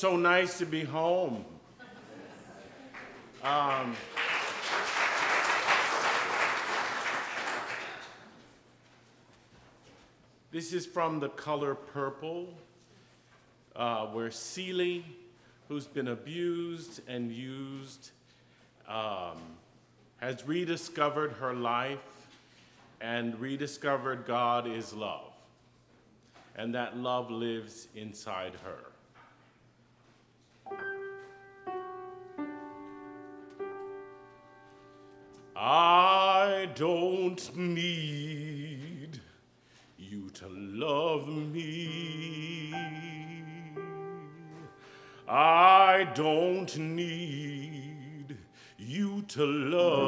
so nice to be home. Um, this is from the color purple, uh, where Celie, who's been abused and used, um, has rediscovered her life and rediscovered God is love. And that love lives inside her. Don't need you to love me. I don't need you to love.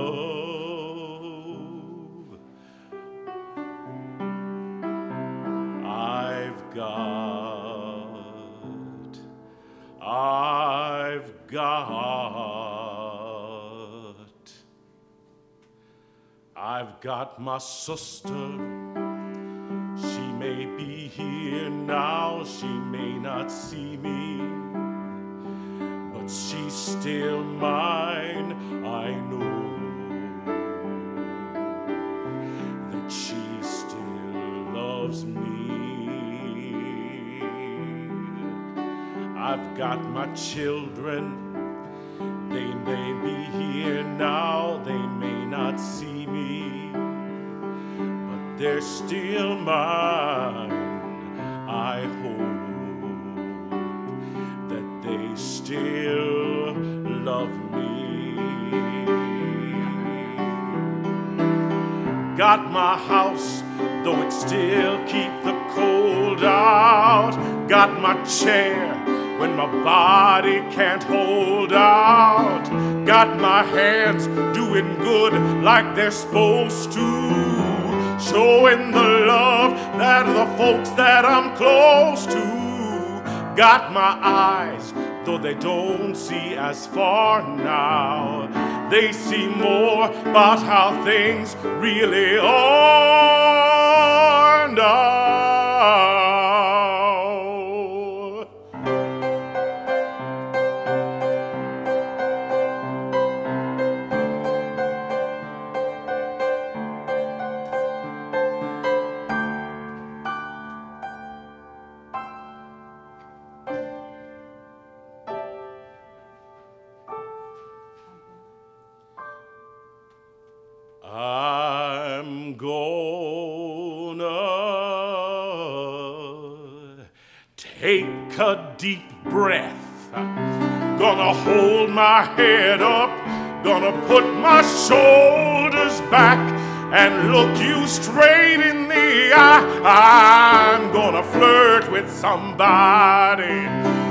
Got my sister. She may be here now, she may not see me, but she's still mine. I know that she still loves me. I've got my children. They may still mine. I hope that they still love me. Got my house, though it still keep the cold out. Got my chair when my body can't hold out. Got my hands doing good like they're supposed to. Showing the love that the folks that I'm close to. Got my eyes, though they don't see as far now. They see more about how things really are now. A deep breath. Gonna hold my head up. Gonna put my shoulders back and look you straight in the eye. I'm gonna flirt with somebody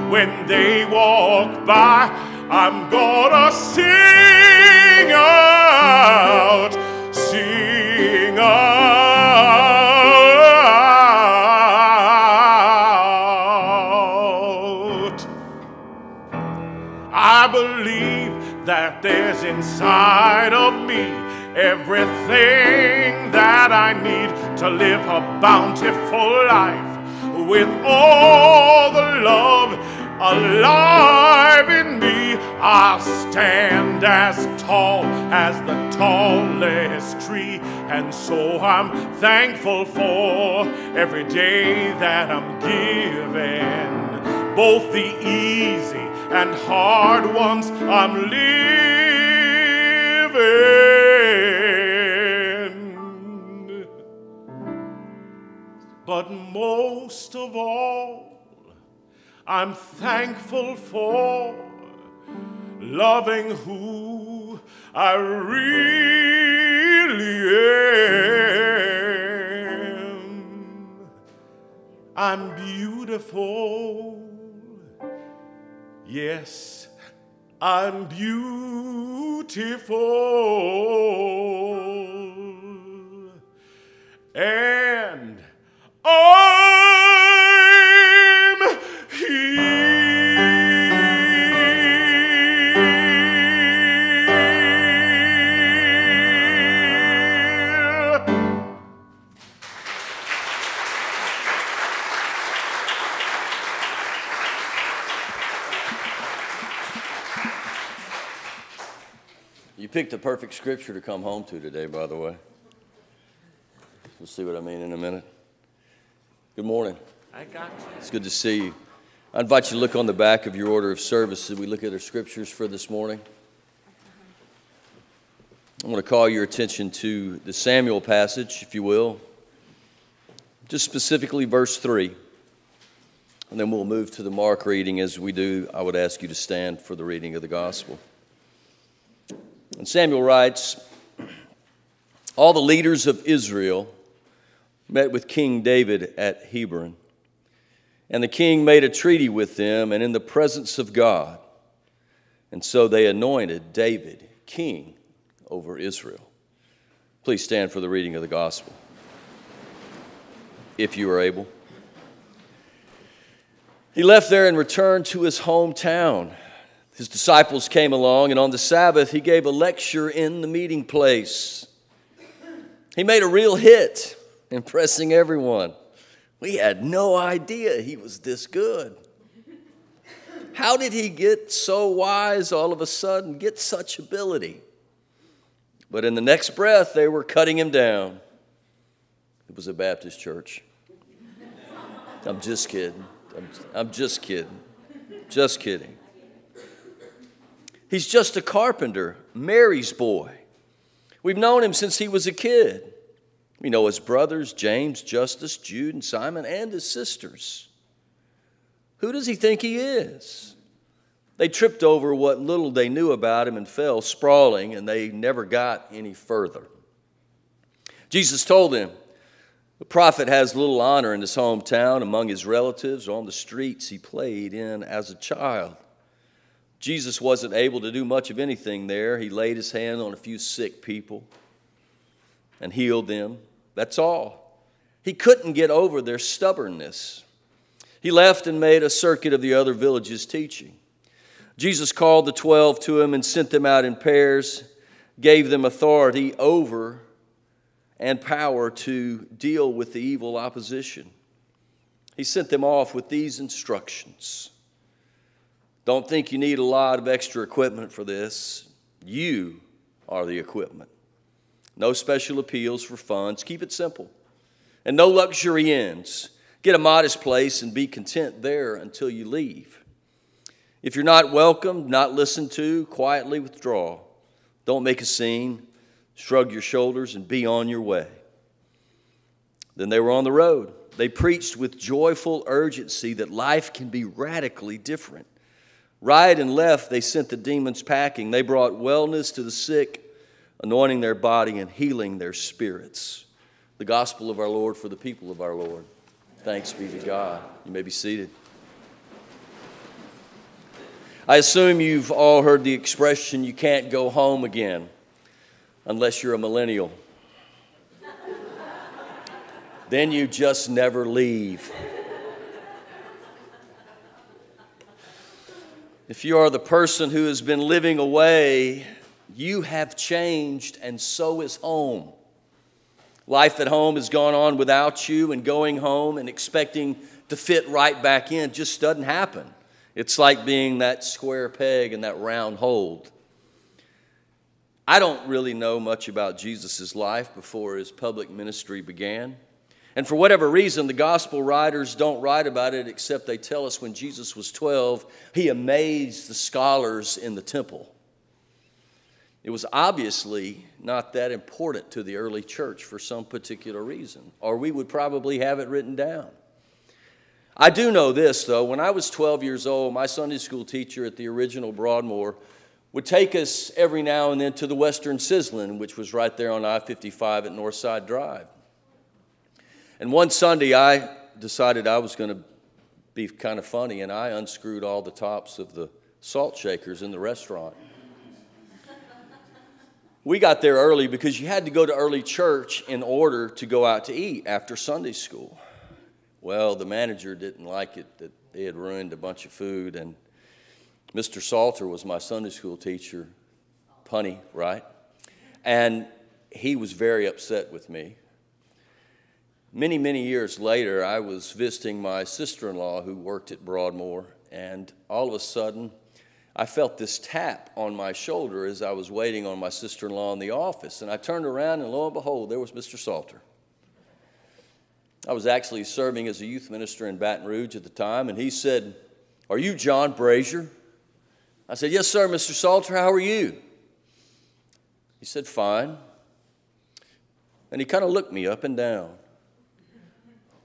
when they walk by. I'm gonna sing out, inside of me everything that I need to live a bountiful life with all the love alive in me. I'll stand as tall as the tallest tree, and so I'm thankful for every day that I'm given. Both the easy and hard ones I'm living. Most of all, I'm thankful for loving who I really am. I'm beautiful. Yes, I'm beautiful. And I'm picked the perfect scripture to come home to today, by the way. We'll see what I mean in a minute. Good morning. I got you. It's good to see you. I invite you to look on the back of your order of service as we look at our scriptures for this morning. I want to call your attention to the Samuel passage, if you will, just specifically verse 3. And then we'll move to the Mark reading. As we do, I would ask you to stand for the reading of the gospel. And Samuel writes All the leaders of Israel met with King David at Hebron. And the king made a treaty with them and in the presence of God. And so they anointed David king over Israel. Please stand for the reading of the gospel, if you are able. He left there and returned to his hometown. His disciples came along, and on the Sabbath, he gave a lecture in the meeting place. He made a real hit, impressing everyone. We had no idea he was this good. How did he get so wise all of a sudden, get such ability? But in the next breath, they were cutting him down. It was a Baptist church. I'm just kidding. I'm, I'm just kidding. Just kidding. He's just a carpenter, Mary's boy. We've known him since he was a kid. We know his brothers, James, Justus, Jude, and Simon, and his sisters. Who does he think he is? They tripped over what little they knew about him and fell sprawling, and they never got any further. Jesus told them, The prophet has little honor in his hometown, among his relatives, on the streets he played in as a child. Jesus wasn't able to do much of anything there. He laid his hand on a few sick people and healed them. That's all. He couldn't get over their stubbornness. He left and made a circuit of the other villages teaching. Jesus called the twelve to him and sent them out in pairs, gave them authority over and power to deal with the evil opposition. He sent them off with these instructions Don't think you need a lot of extra equipment for this. You are the equipment. No special appeals for funds. Keep it simple. And no luxury ends. Get a modest place and be content there until you leave. If you're not welcomed, not listened to, quietly withdraw. Don't make a scene. Shrug your shoulders and be on your way. Then they were on the road. They preached with joyful urgency that life can be radically different. Right and left, they sent the demons packing. They brought wellness to the sick anointing their body and healing their spirits. The gospel of our Lord for the people of our Lord. Thanks be to God. You may be seated. I assume you've all heard the expression, you can't go home again unless you're a millennial. then you just never leave. If you are the person who has been living away you have changed, and so is home. Life at home has gone on without you, and going home and expecting to fit right back in just doesn't happen. It's like being that square peg in that round hole. I don't really know much about Jesus' life before his public ministry began. And for whatever reason, the gospel writers don't write about it except they tell us when Jesus was 12, he amazed the scholars in the temple. It was obviously not that important to the early church for some particular reason, or we would probably have it written down. I do know this, though. When I was 12 years old, my Sunday school teacher at the original Broadmoor would take us every now and then to the Western Sizzlin, which was right there on I 55 at Northside Drive. And one Sunday, I decided I was going to be kind of funny, and I unscrewed all the tops of the salt shakers in the restaurant. We got there early because you had to go to early church in order to go out to eat after Sunday school. Well, the manager didn't like it that they had ruined a bunch of food, and Mr. Salter was my Sunday school teacher, punny, right? And he was very upset with me. Many, many years later, I was visiting my sister in law who worked at Broadmoor, and all of a sudden, I felt this tap on my shoulder as I was waiting on my sister in law in the office. And I turned around, and lo and behold, there was Mr. Salter. I was actually serving as a youth minister in Baton Rouge at the time, and he said, Are you John Brashier? I said, Yes, sir, Mr. Salter, how are you? He said, Fine. And he kind of looked me up and down.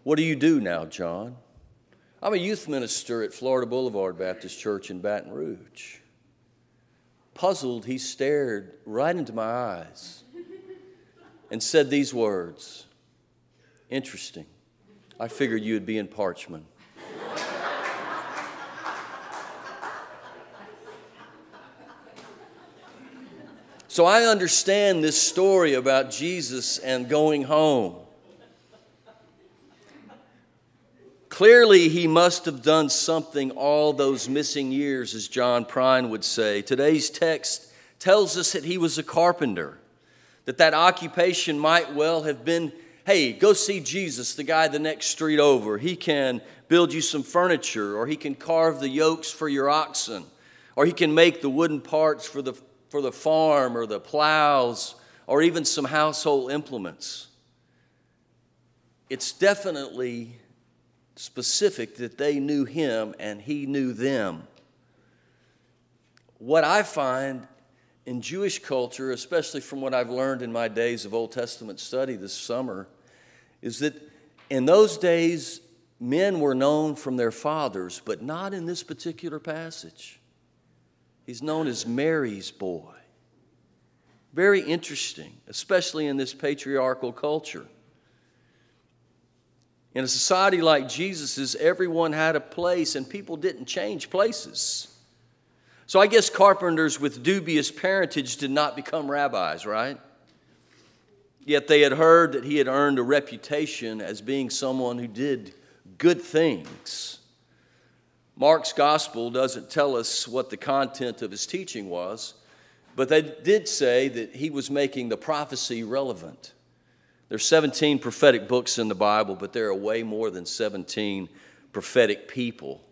What do you do now, John? I'm a youth minister at Florida Boulevard Baptist Church in Baton Rouge. Puzzled, he stared right into my eyes and said these words Interesting. I figured you would be in Parchman. So I understand this story about Jesus and going home. Clearly, he must have done something all those missing years, as John Prine would say. Today's text tells us that he was a carpenter, that that occupation might well have been hey, go see Jesus, the guy the next street over. He can build you some furniture, or he can carve the yokes for your oxen, or he can make the wooden parts for the, for the farm, or the plows, or even some household implements. It's definitely specific that they knew him and he knew them. What I find in Jewish culture, especially from what I've learned in my days of Old Testament study this summer, is that in those days, men were known from their fathers, but not in this particular passage. He's known as Mary's boy. Very interesting, especially in this patriarchal culture. In a society like Jesus's, everyone had a place and people didn't change places. So I guess carpenters with dubious parentage did not become rabbis, right? Yet they had heard that he had earned a reputation as being someone who did good things. Mark's gospel doesn't tell us what the content of his teaching was, but they did say that he was making the prophecy relevant. There's 17 prophetic books in the Bible, but there are way more than 17 prophetic people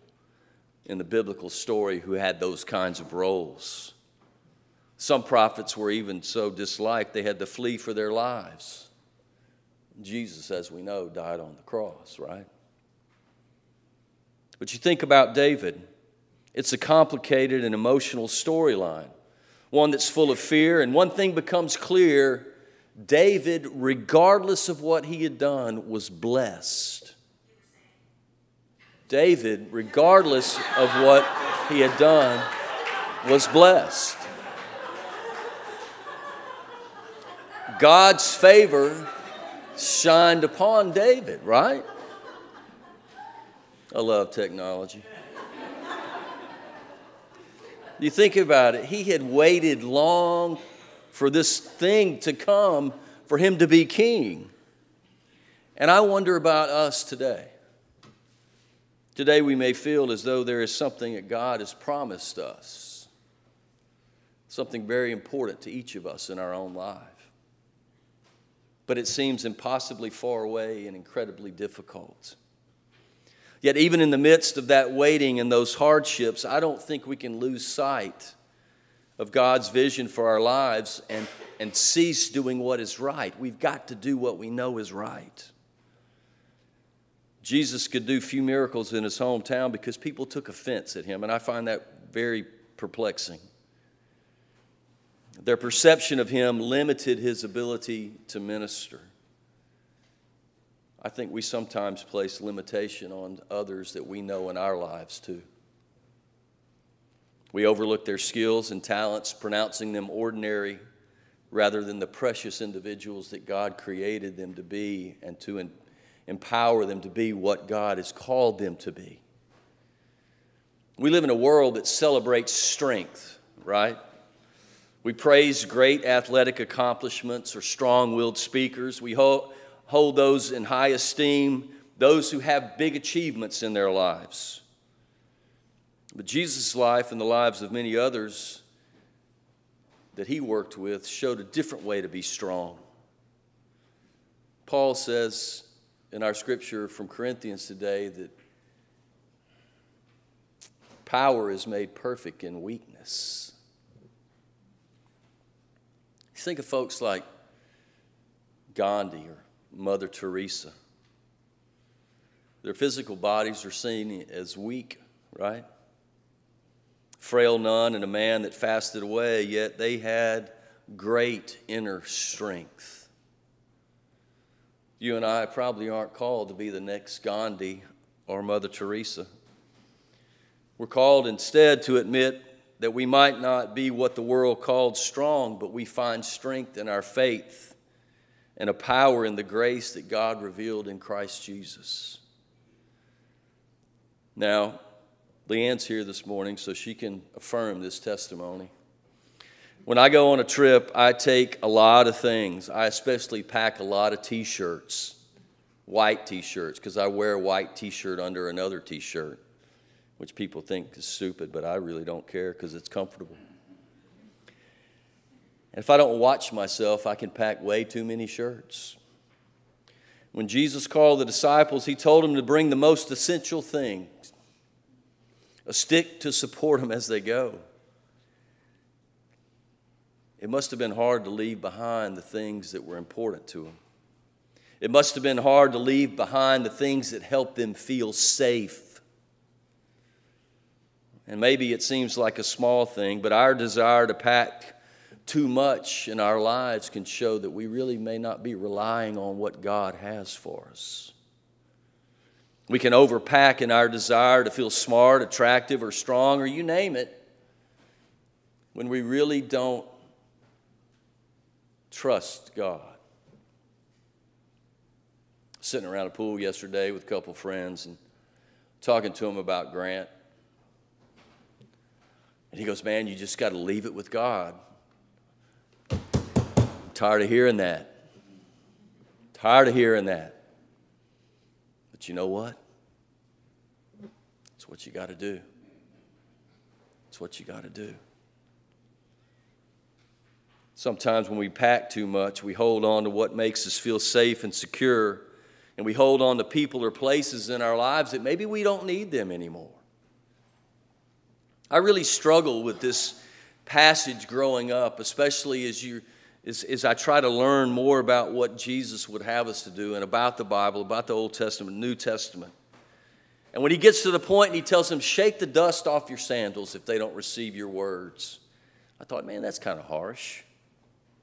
in the biblical story who had those kinds of roles. Some prophets were even so disliked they had to flee for their lives. Jesus, as we know, died on the cross, right? But you think about David, it's a complicated and emotional storyline, one that's full of fear. And one thing becomes clear David, regardless of what he had done, was blessed. David, regardless of what he had done, was blessed. God's favor shined upon David, right? I love technology. You think about it, he had waited long for this thing to come for him to be king. And I wonder about us today. Today, we may feel as though there is something that God has promised us, something very important to each of us in our own life but it seems impossibly far away and incredibly difficult. Yet, even in the midst of that waiting and those hardships, I don't think we can lose sight of God's vision for our lives and, and cease doing what is right. We've got to do what we know is right. Jesus could do few miracles in his hometown because people took offense at him, and I find that very perplexing. Their perception of him limited his ability to minister. I think we sometimes place limitation on others that we know in our lives too. We overlook their skills and talents, pronouncing them ordinary rather than the precious individuals that God created them to be and to empower them to be what God has called them to be. We live in a world that celebrates strength, right? We praise great athletic accomplishments or strong willed speakers. We hold, hold those in high esteem, those who have big achievements in their lives. But Jesus' life and the lives of many others that he worked with showed a different way to be strong. Paul says in our scripture from Corinthians today that Power is made perfect in weakness. Think of folks like Gandhi or Mother Teresa. Their physical bodies are seen as weak, right? Frail nun and a man that fasted away, yet they had great inner strength. You and I probably aren't called to be the next Gandhi or Mother Teresa. We're called instead to admit that we might not be what the world called strong, but we find strength in our faith and a power in the grace that God revealed in Christ Jesus. Now, Leanne's here this morning so she can affirm this testimony. When I go on a trip, I take a lot of things. I especially pack a lot of t shirts, white t shirts, because I wear a white t shirt under another t shirt, which people think is stupid, but I really don't care because it's comfortable. And if I don't watch myself, I can pack way too many shirts. When Jesus called the disciples, he told them to bring the most essential thing a stick to support them as they go. It must have been hard to leave behind the things that were important to them. It must have been hard to leave behind the things that helped them feel safe. And maybe it seems like a small thing, but our desire to pack too much in our lives can show that we really may not be relying on what God has for us. We can overpack in our desire to feel smart, attractive, or strong, or you name it, when we really don't trust God. Sitting around a pool yesterday with a couple friends and talking to them about Grant. And he goes, Man, you just got to leave it with God. I'm Tired of hearing that. Tired of hearing that. But you know what? It's what you got to do. It's what you got to do. Sometimes when we pack too much, we hold on to what makes us feel safe and secure, and we hold on to people or places in our lives that maybe we don't need them anymore. I really struggle with this passage growing up, especially as you is, is I try to learn more about what Jesus would have us to do and about the Bible, about the Old Testament, New Testament. And when he gets to the point and he tells them, shake the dust off your sandals if they don't receive your words, I thought, man, that's kind of harsh,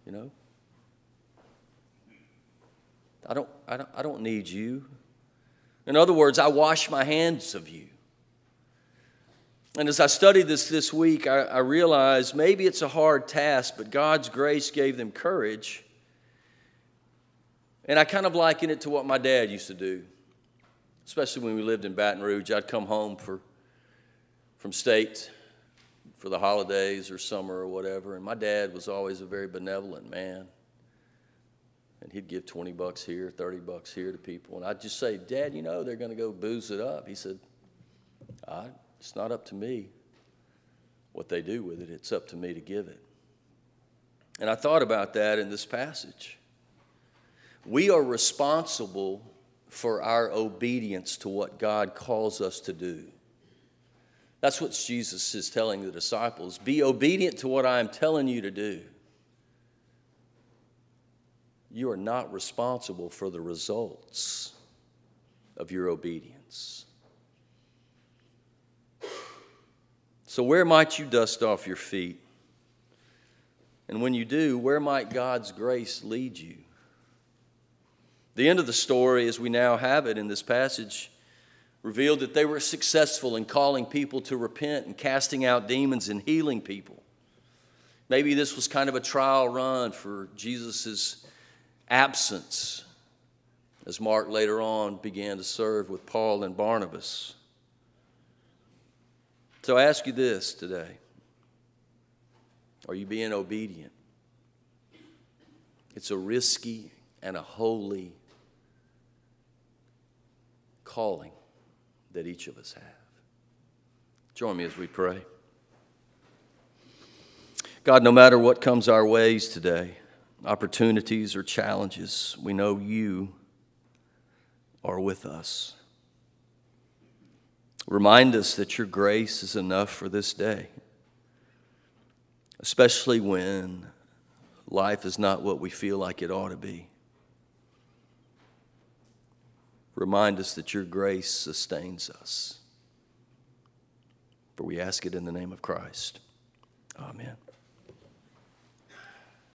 you know? I don't, I, don't, I don't need you. In other words, I wash my hands of you. And as I studied this this week, I, I, realized maybe it's a hard task, but God's grace gave them courage. And I kind of liken it to what my dad used to do, especially when we lived in Baton Rouge. I'd come home for, from state for the holidays or summer or whatever, and my dad was always a very benevolent man. And he'd give 20 bucks here, 30 bucks here to people. And I'd just say, Dad, you know, they're going to go booze it up. He said, I it's not up to me what they do with it, it's up to me to give it. And I thought about that in this passage. We are responsible for our obedience to what God calls us to do. That's what Jesus is telling the disciples. Be obedient to what I am telling you to do. You are not responsible for the results of your obedience. So, where might you dust off your feet? And when you do, where might God's grace lead you? The end of the story, as we now have it in this passage, revealed that they were successful in calling people to repent and casting out demons and healing people. Maybe this was kind of a trial run for Jesus' absence as Mark later on began to serve with Paul and Barnabas. So I ask you this today Are you being obedient? It's a risky and a holy calling that each of us have. Join me as we pray. God, no matter what comes our ways today, opportunities or challenges, we know you are with us. Remind us that your grace is enough for this day, especially when life is not what we feel like it ought to be. Remind us that your grace sustains us. For we ask it in the name of Christ. Amen.